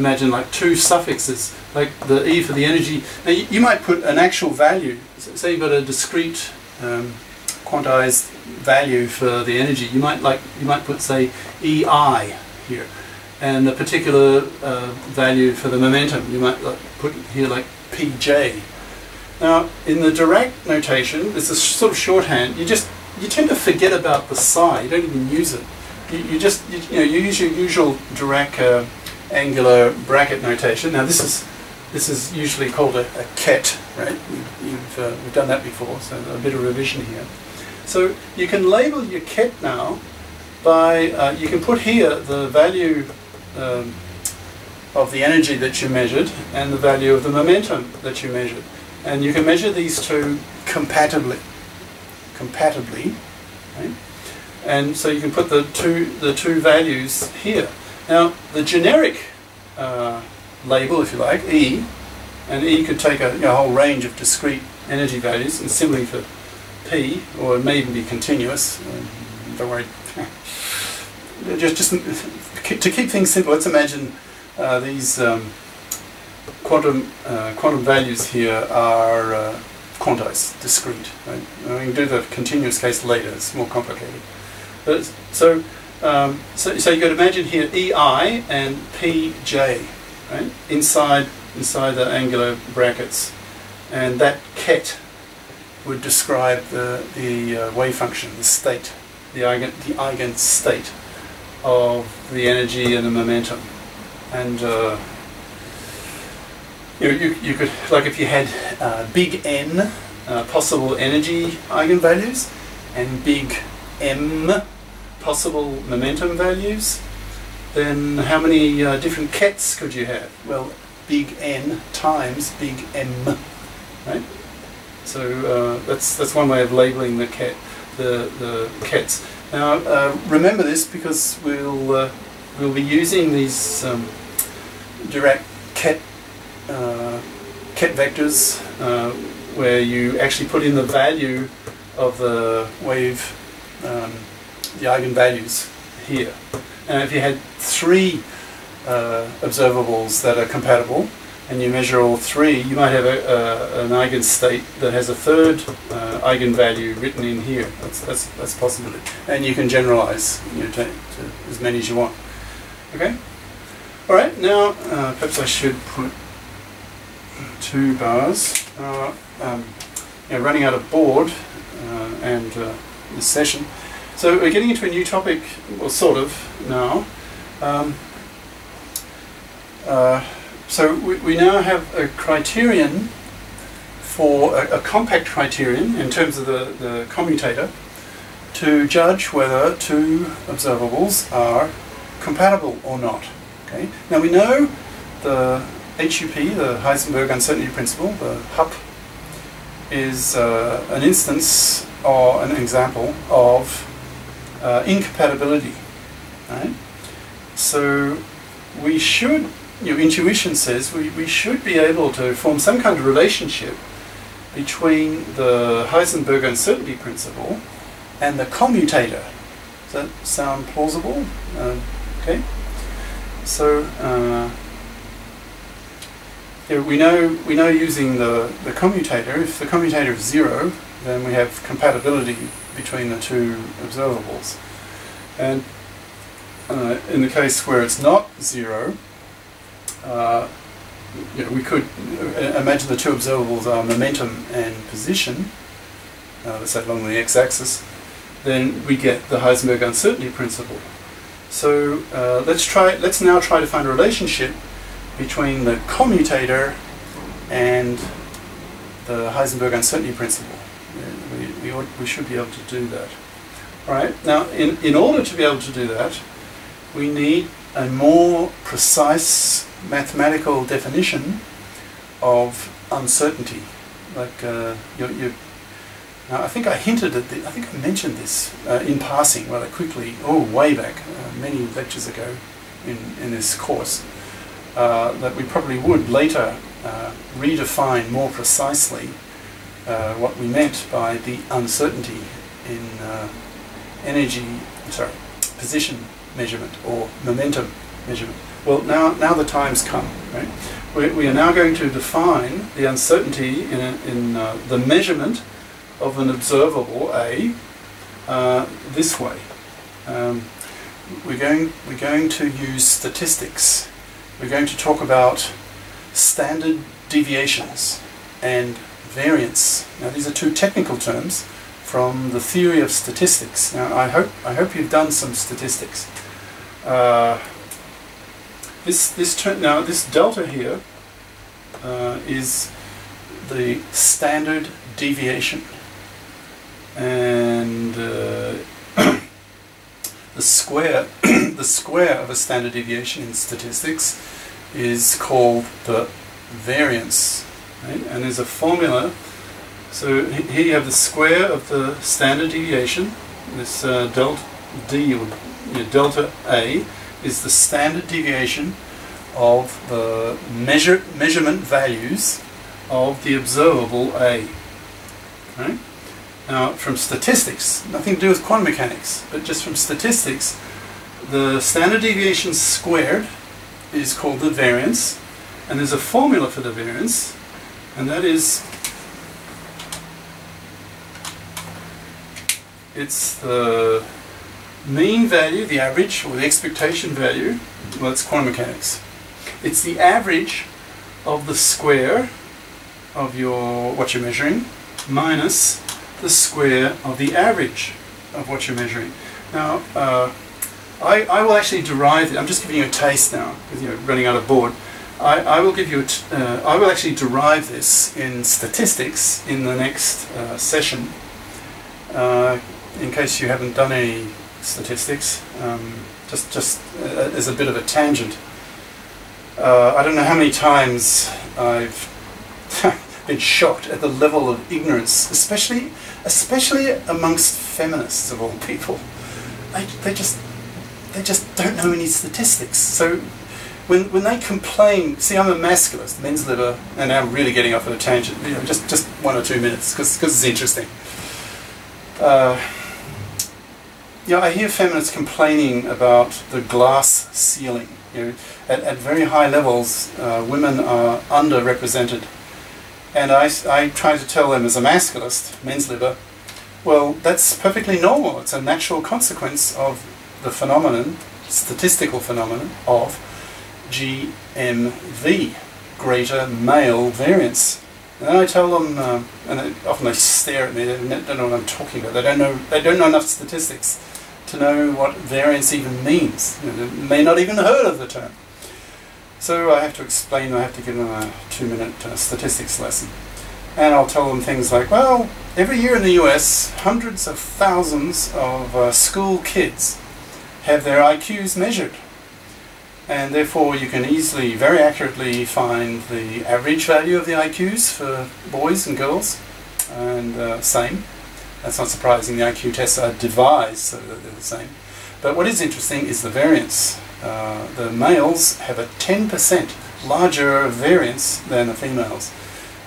imagine like two suffixes, like the E for the energy. Now you, you might put an actual value. Say you've got a discrete um, quantized value for the energy. You might like you might put say EI here, and a particular uh, value for the momentum. You might like, put here like PJ. Now in the Dirac notation, it's a sort of shorthand. You just you tend to forget about the psi. You don't even use it. You, you just you, you know you use your usual Dirac uh, angular bracket notation. Now this is this is usually called a, a ket, right? We've, uh, we've done that before, so a bit of revision here. So you can label your ket now by, uh, you can put here the value um, of the energy that you measured and the value of the momentum that you measured. And you can measure these two compatibly. Compatibly. Right? And so you can put the two, the two values here. Now, the generic uh, label, if you like, E, and E could take a you know, whole range of discrete energy values, and similarly for P, or it may even be continuous. Uh, don't worry. just, just to keep things simple, let's imagine uh, these um, quantum uh, quantum values here are uh, quantized, discrete. Right? We can do the continuous case later. It's more complicated. But so um, so, so you could imagine here EI and PJ, right? Inside inside the angular brackets, and that ket would describe the the uh, wave function, the state, the eigen the eigen state of the energy and the momentum, and. Uh, you, you, you could, like if you had uh, big N uh, possible energy eigenvalues and big M possible momentum values, then how many uh, different kets could you have? Well, big N times big M, right? So uh, that's that's one way of labeling the ket, the the kets. Now uh, remember this because we'll uh, we'll be using these um, Dirac ket uh, ket vectors uh, where you actually put in the value of the wave um, the eigenvalues here. And if you had three uh, observables that are compatible, and you measure all three, you might have a, a, an eigenstate that has a third uh, eigenvalue written in here. That's, that's, that's a possibility. And you can generalize you know, to, to as many as you want. Okay? All right, now uh, perhaps I should put two bars. Uh, um, you know, running out of board uh, and uh, this session. So we're getting into a new topic, well, sort of, now. Um, uh, so we, we, now have a criterion for a, a, compact criterion in terms of the, the commutator to judge whether two observables are compatible or not. Okay. Now we know the HUP, the Heisenberg uncertainty principle, the HUP, is uh, an instance or an example of uh, incompatibility. Right? So we should, you know, intuition says we, we should be able to form some kind of relationship between the Heisenberg uncertainty principle and the commutator. Does that sound plausible? Uh, okay. So uh, yeah, we know we know using the, the commutator, if the commutator is zero, then we have compatibility between the two observables. And uh, in the case where it's not zero, uh, you know, we could uh, imagine the two observables are momentum and position, uh, let's say along the x-axis, then we get the Heisenberg uncertainty principle. So uh, let's try. Let's now try to find a relationship between the commutator and the Heisenberg uncertainty principle we, should be able to do that. All right. Now, in, in order to be able to do that, we need a more precise mathematical definition of uncertainty. Like uh, you, you now, I think I hinted at the, I think I mentioned this uh, in passing rather quickly, oh, way back, uh, many lectures ago in, in this course, uh, that we probably would later uh, redefine more precisely uh, what we meant by the uncertainty in uh, energy, sorry, position measurement or momentum measurement. Well, now, now the time's come, right? We, we are now going to define the uncertainty in, a, in uh, the measurement of an observable A uh, this way. Um, we're, going, we're going to use statistics. We're going to talk about standard deviations and variance. Now these are two technical terms from the theory of statistics. Now I hope, I hope you've done some statistics. Uh, this, this now this delta here uh, is the standard deviation and uh, the square the square of a standard deviation in statistics is called the variance right? and there's a formula so here you have the square of the standard deviation this uh, delta d or you know, delta a is the standard deviation of the measure, measurement values of the observable A. Right? Now, from statistics, nothing to do with quantum mechanics, but just from statistics, the standard deviation squared is called the variance, and there's a formula for the variance, and that is it's the mean value, the average, or the expectation value, well, that's quantum mechanics. It's the average of the square of your what you're measuring minus the square of the average of what you're measuring. Now, uh, I, I will actually derive it. I'm just giving you a taste now, because you're running out of board. I, I will give you uh, I will actually derive this in statistics in the next uh, session. Uh, in case you haven't done any statistics, um, just just uh, as a bit of a tangent. Uh, I don't know how many times I've been shocked at the level of ignorance, especially especially amongst feminists of all people. They, they just they just don't know any statistics. So when when they complain, see, I'm a masculist, men's libber, and now I'm really getting off on a tangent. You know, just just one or two minutes because it's interesting. Uh, yeah, I hear feminists complaining about the glass ceiling. You know, at, at very high levels, uh, women are underrepresented. And I, I try to tell them as a masculist, men's libber, well, that's perfectly normal. It's a natural consequence of the phenomenon, statistical phenomenon, of GMV, greater male variance. And I tell them, uh, and they, often they stare at me, they don't know what I'm talking about. They don't know, they don't know enough statistics to know what variance even means. You know, they may not even have heard of the term. So I have to explain, I have to give them a two minute uh, statistics lesson. And I'll tell them things like, well, every year in the US, hundreds of thousands of uh, school kids have their IQs measured. And therefore you can easily, very accurately find the average value of the IQs for boys and girls, and uh, same. That's not surprising, the IQ tests are devised so that they're the same. But what is interesting is the variance. Uh, the males have a 10% larger variance than the females.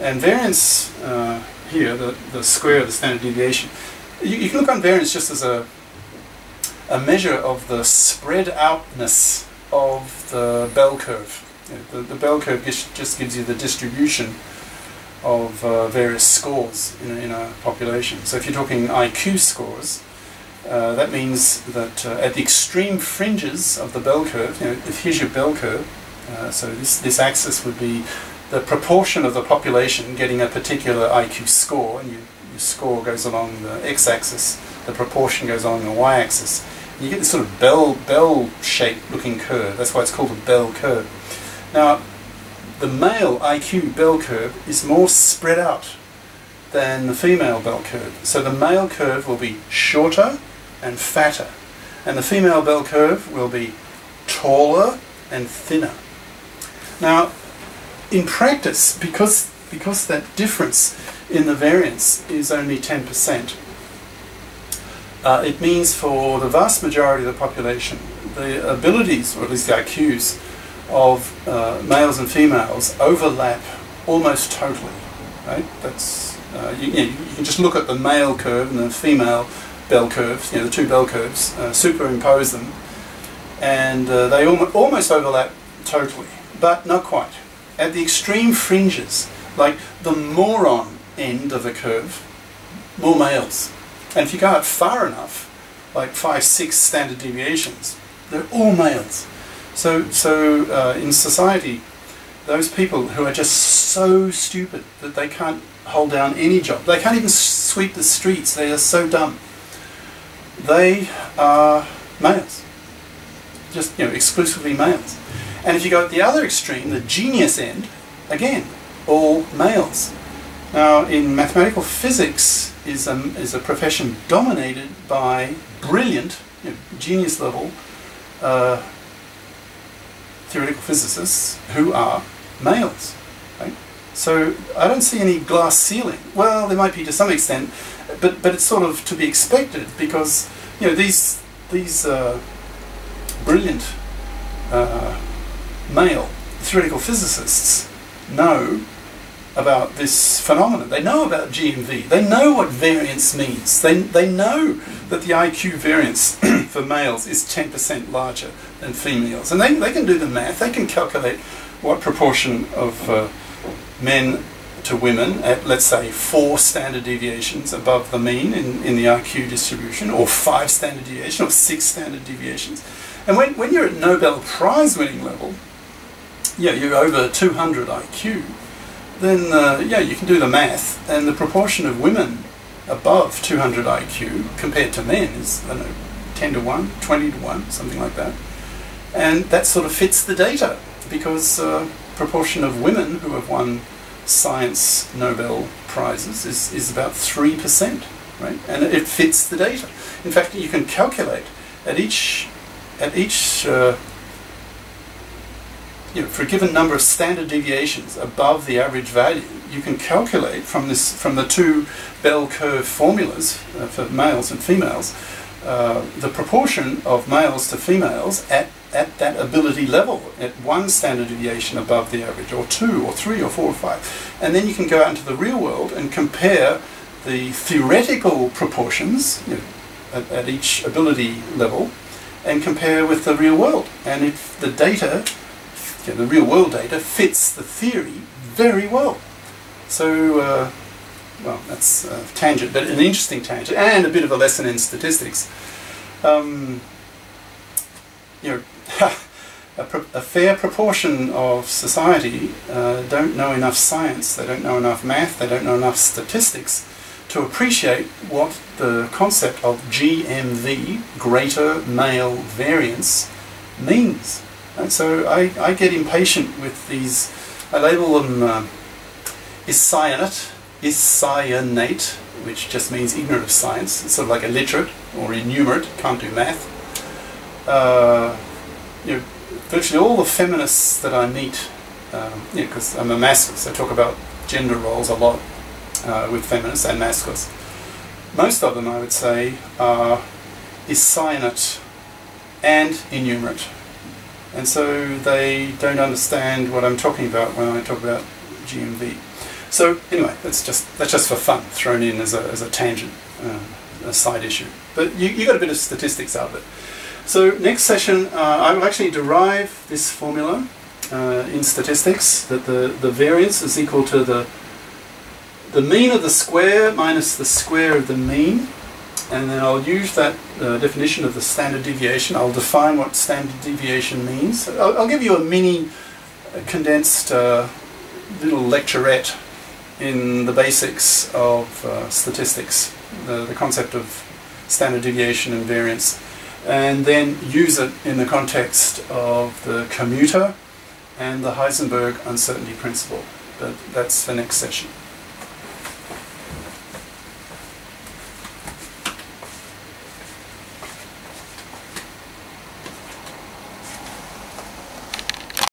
And variance uh, here, the, the square of the standard deviation, you, you, can look on variance just as a, a measure of the spread outness of the bell curve. The, the bell curve just, gives you the distribution of uh, various scores in a, in a population. So if you're talking IQ scores, uh, that means that uh, at the extreme fringes of the bell curve, you know, if here's your bell curve, uh, so this, this axis would be the proportion of the population getting a particular IQ score, and you, your score goes along the x-axis, the proportion goes along the y-axis. You get this sort of bell bell shaped looking curve. That's why it's called a bell curve. Now, the male IQ bell curve is more spread out than the female bell curve. So the male curve will be shorter and fatter. And the female bell curve will be taller and thinner. Now, in practice, because, because that difference in the variance is only 10%, uh, it means for the vast majority of the population, the abilities, or at least the IQs, of uh, males and females overlap almost totally. Right? That's uh, you, you, know, you, can just look at the male curve and the female bell curves, you know, the two bell curves, uh, superimpose them, and uh, they almo almost overlap totally, but not quite. At the extreme fringes, like the moron end of the curve, more males. And if you go out far enough, like five, six standard deviations, they're all males. So, so uh, in society, those people who are just so stupid that they can't hold down any job, they can't even sweep the streets, they are so dumb, they are males. Just, you know, exclusively males. And if you go at the other extreme, the genius end, again, all males. Now, in mathematical physics is a, is a profession dominated by brilliant, you know, genius level uh, theoretical physicists who are males. Right? So I don't see any glass ceiling. Well, there might be to some extent, but but it's sort of to be expected because you know these these uh, brilliant uh, male theoretical physicists know about this phenomenon. They know about GMV. They know what variance means. They, they know that the IQ variance for males is 10% larger than females. And they, they can do the math. They can calculate what proportion of uh, men to women at, let's say, four standard deviations above the mean in, in the IQ distribution, or five standard deviations, or six standard deviations. And when, when you're at Nobel Prize winning level, yeah, you're over 200 IQ, then uh, yeah, you can do the math, and the proportion of women above 200 IQ compared to men is, I know, 10 to 1, 20 to 1, something like that. And that sort of fits the data, because uh, proportion of women who have won science Nobel prizes is, is about 3%, right? And it fits the data. In fact, you can calculate at each, at each uh, you know, for a given number of standard deviations above the average value, you can calculate from this from the two bell curve formulas uh, for males and females uh, the proportion of males to females at at that ability level, at one standard deviation above the average, or two, or three, or four, or five, and then you can go out into the real world and compare the theoretical proportions you know, at, at each ability level, and compare with the real world. And if the data you know, the real world data fits the theory very well. So, uh, well, that's a tangent, but an interesting tangent, and a bit of a lesson in statistics. Um, you know, a, a, fair proportion of society uh, don't know enough science, they don't know enough math, they don't know enough statistics to appreciate what the concept of GMV, greater male variance, means. And so I, I get impatient with these, I label them uh, ascientate, which just means ignorant of science. It's sort of like illiterate or innumerate, can't do math. Uh, you know, virtually all the feminists that I meet, because um, I'm a masculist, I talk about gender roles a lot uh, with feminists and masculists. Most of them, I would say, are ascientate and innumerate and so they don't understand what I'm talking about when I talk about GMV. So anyway, that's just that's just for fun, thrown in as a, as a tangent, uh, a side issue. But you, you got a bit of statistics out of it. So next session, uh, I will actually derive this formula uh, in statistics that the, the variance is equal to the the mean of the square minus the square of the mean and then I'll use that uh, definition of the standard deviation. I'll define what standard deviation means. I'll, I'll give you a mini uh, condensed uh, little lecturette in the basics of uh, statistics, the, the concept of standard deviation and variance, and then use it in the context of the commutator and the Heisenberg uncertainty principle. But that's the next session.